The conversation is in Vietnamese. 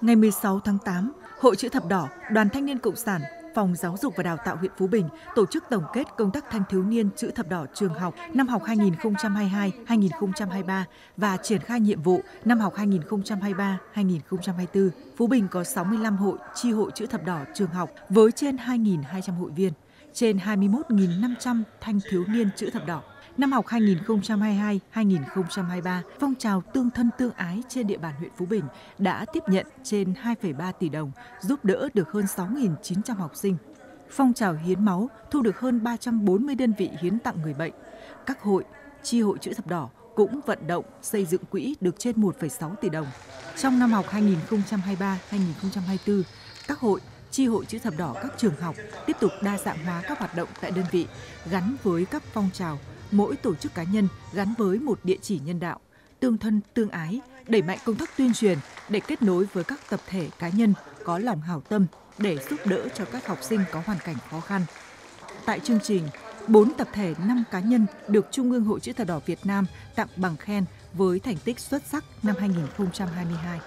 Ngày 16 tháng 8, Hội chữ thập đỏ, Đoàn Thanh niên Cộng sản, Phòng Giáo dục và Đào tạo huyện Phú Bình tổ chức tổng kết công tác thanh thiếu niên chữ thập đỏ trường học năm học 2022-2023 và triển khai nhiệm vụ năm học 2023-2024. Phú Bình có 65 hội chi hội chữ thập đỏ trường học với trên 2.200 hội viên, trên 21.500 thanh thiếu niên chữ thập đỏ Năm học 2022-2023, phong trào tương thân tương ái trên địa bàn huyện Phú Bình đã tiếp nhận trên 2,3 tỷ đồng, giúp đỡ được hơn 6.900 học sinh. Phong trào hiến máu thu được hơn 340 đơn vị hiến tặng người bệnh. Các hội, chi hội chữ thập đỏ cũng vận động xây dựng quỹ được trên 1,6 tỷ đồng. Trong năm học 2023-2024, các hội, chi hội chữ thập đỏ các trường học tiếp tục đa dạng hóa các hoạt động tại đơn vị gắn với các phong trào mỗi tổ chức cá nhân gắn với một địa chỉ nhân đạo, tương thân tương ái, đẩy mạnh công tác tuyên truyền để kết nối với các tập thể cá nhân có lòng hảo tâm để giúp đỡ cho các học sinh có hoàn cảnh khó khăn. Tại chương trình, 4 tập thể 5 cá nhân được Trung ương Hội chữ thập đỏ Việt Nam tặng bằng khen với thành tích xuất sắc năm 2022.